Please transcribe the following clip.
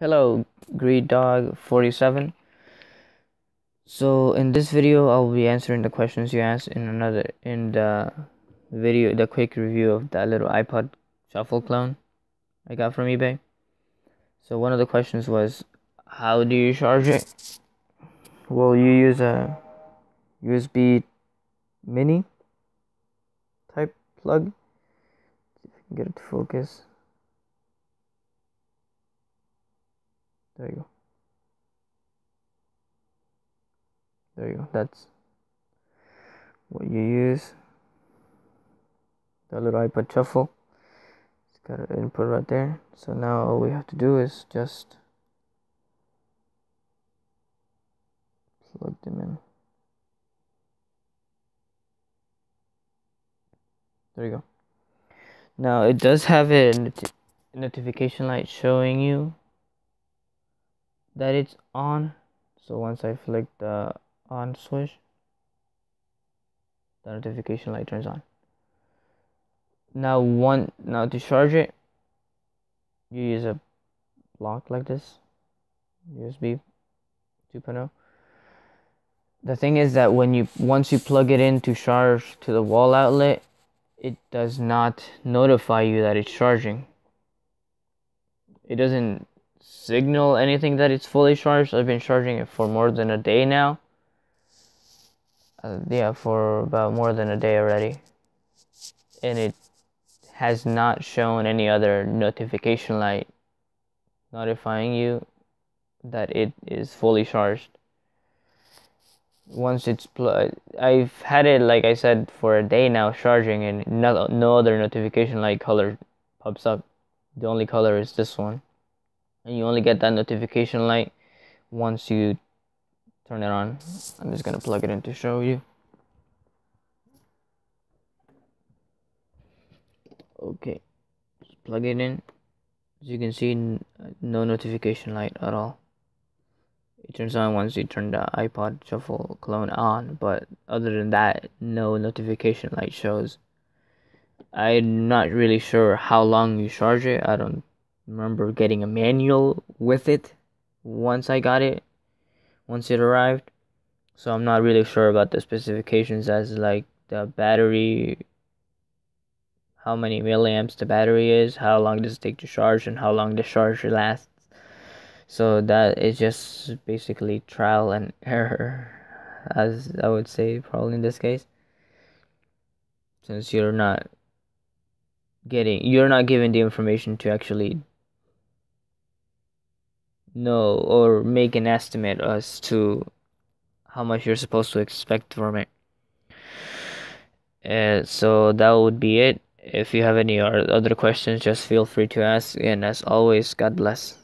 Hello, Greedod 47. So in this video, I'll be answering the questions you asked in another in the video, the quick review of that little iPod Shuffle clone I got from eBay. So one of the questions was, how do you charge it? Well, you use a USB mini type plug. I get it to focus. There you go. There you go. That's what you use. The little iPod shuffle. It's got an input right there. So now all we have to do is just plug them in. There you go. Now it does have a not notification light showing you that it's on. So once I flick the on switch the notification light turns on. Now one now to charge it you use a block like this USB 2.0 the thing is that when you once you plug it in to charge to the wall outlet it does not notify you that it's charging. It doesn't signal anything that it's fully charged. I've been charging it for more than a day now. Uh, yeah, for about more than a day already. And it has not shown any other notification light notifying you that it is fully charged. Once it's plugged, I've had it like I said for a day now charging, and no no other notification light color pops up. The only color is this one and you only get that notification light once you turn it on. I'm just gonna plug it in to show you. Okay just plug it in. As you can see uh, no notification light at all. It turns on once you turn the iPod shuffle clone on but other than that no notification light shows. I'm not really sure how long you charge it. I don't remember getting a manual with it once I got it, once it arrived. So I'm not really sure about the specifications as like the battery, how many milliamps the battery is, how long does it take to charge, and how long the charge lasts. So that is just basically trial and error, as I would say, probably in this case. Since you're not getting, you're not given the information to actually know or make an estimate as to how much you're supposed to expect from it. Uh, so that would be it. If you have any other questions, just feel free to ask. And as always, God bless.